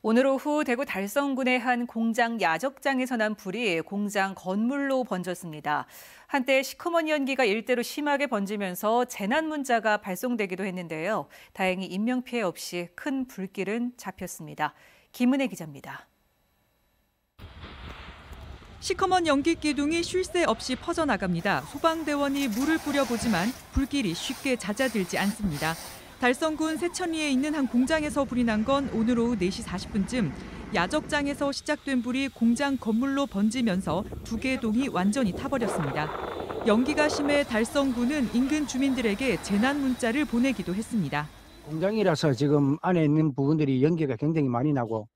오늘 오후 대구 달성군의 한 공장 야적장에서 난 불이 공장 건물로 번졌습니다. 한때 시커먼 연기가 일대로 심하게 번지면서 재난 문자가 발송되기도 했는데요. 다행히 인명피해 없이 큰 불길은 잡혔습니다. 김은혜 기자입니다. 시커먼 연기 기둥이 쉴 새 없이 퍼져나갑니다. 소방대원이 물을 뿌려보지만 불길이 쉽게 잦아들지 않습니다. 달성군 세천리에 있는 한 공장에서 불이 난 건 오늘 오후 4시 40분쯤 야적장에서 시작된 불이 공장 건물로 번지면서 두 개의 동이 완전히 타버렸습니다. 연기가 심해 달성군은 인근 주민들에게 재난 문자를 보내기도 했습니다. 공장이라서 지금 안에 있는 부분들이 연기가 굉장히 많이 나고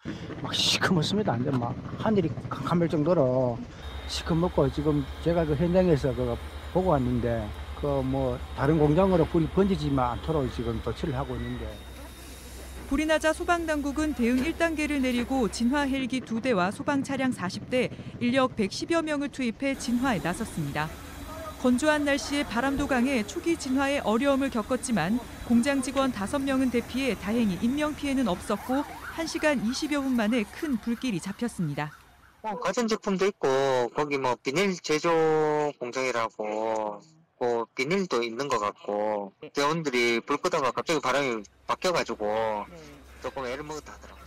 막 시커멓습니다. 완전 막 하늘이 캄캄할 정도로 시커멓고 지금 제가 그 현장에서 그거 보고 왔는데 그 뭐 다른 공장으로 불이 번지지만 않도록 지금 조치를 하고 있는데 불이 나자 소방당국은 대응 1단계를 내리고 진화 헬기 2대와 소방 차량 40대, 인력 110여 명을 투입해 진화에 나섰습니다. 건조한 날씨에 바람도 강해 초기 진화에 어려움을 겪었지만 공장 직원 5명은 대피해 다행히 인명 피해는 없었고 1시간 20여 분 만에 큰 불길이 잡혔습니다. 뭐 가전제품도 있고 거기 뭐 비닐 제조 공장이라고 뭐 비닐도 있는 것 같고 대원들이 불 끄다가 갑자기 바람이 바뀌어가지고 조금 애를 먹었다 하더라고요.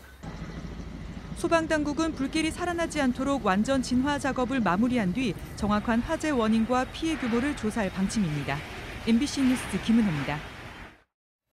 소방당국은 불길이 살아나지 않도록 완전 진화 작업을 마무리한 뒤 정확한 화재 원인과 피해 규모를 조사할 방침입니다. MBC 뉴스 김은혜입니다.